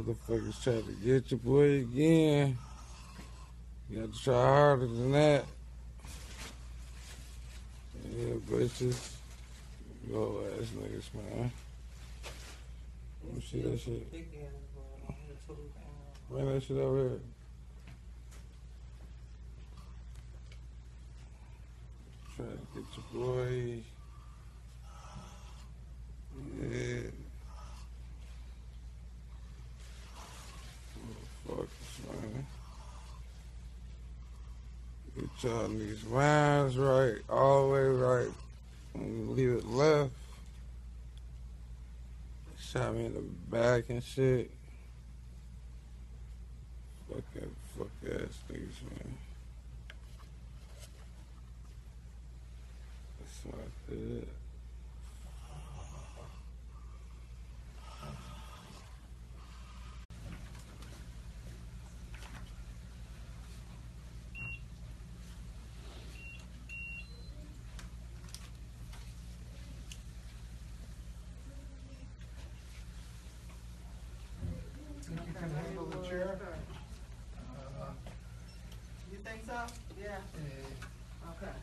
Motherfuckers try to get your boy again. You got to try harder than that. Yeah, bitches. Go ass niggas, man. Let me see that shit. Big ass, bro. I'm the total thing. Bring that shit over here. Try to get your boy. Yeah. Motherfuckers, man. Y'all niggas minds right, all the way right. You leave it left, shot me in the back and shit. Fucking fuck ass niggas, man. That's not handle the chair. Uh, You think so? Yeah, eh. okay.